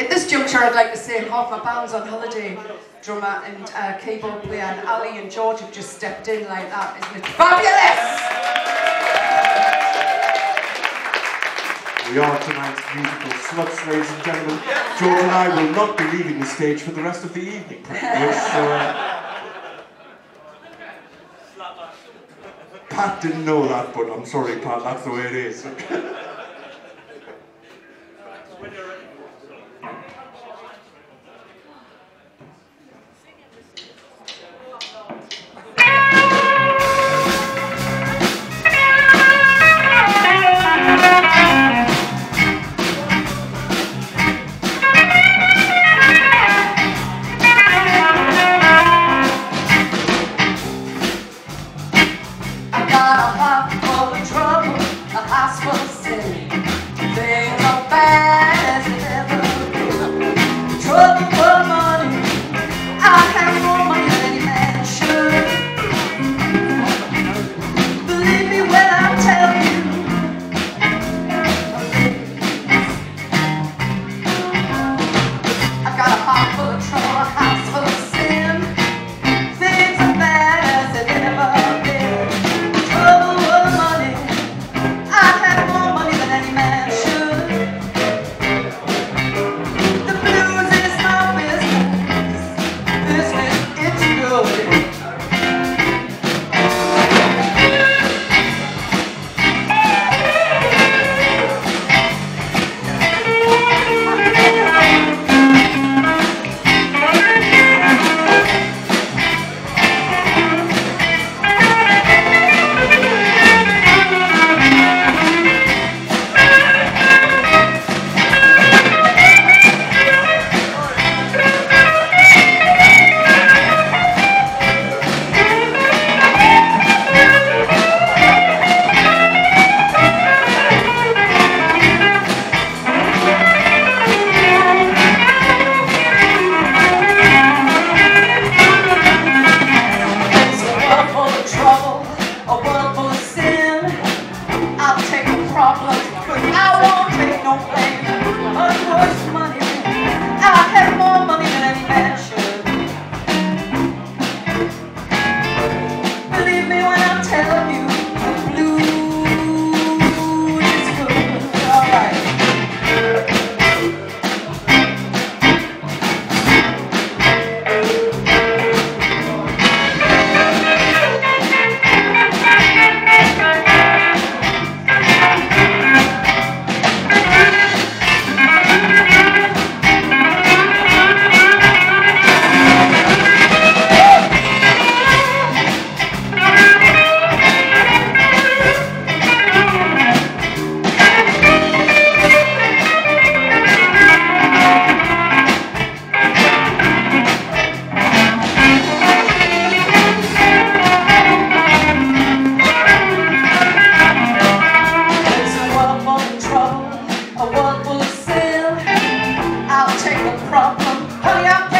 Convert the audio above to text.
At this juncture, I'd like to say half my band's on holiday. Drummer and uh, keyboard player and Ally and George have just stepped in like that. Isn't it fabulous? We are tonight's musical sluts, ladies and gentlemen. George and I will not be leaving the stage for the rest of the evening, Yes, Uh, Pat didn't know that, but I'm sorry, Pat, that's the way it is. got a lot of trouble, the hospital take the problem. Honey, I'm